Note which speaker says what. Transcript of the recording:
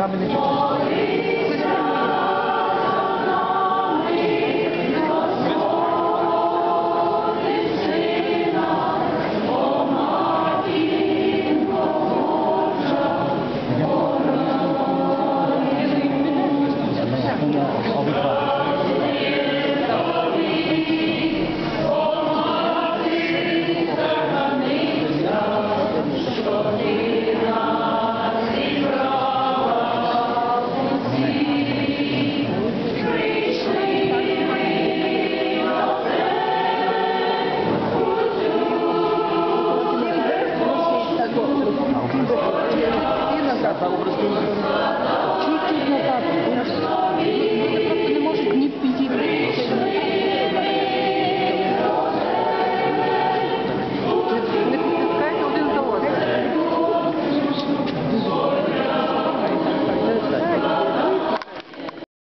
Speaker 1: kabul edecek.
Speaker 2: Senhor.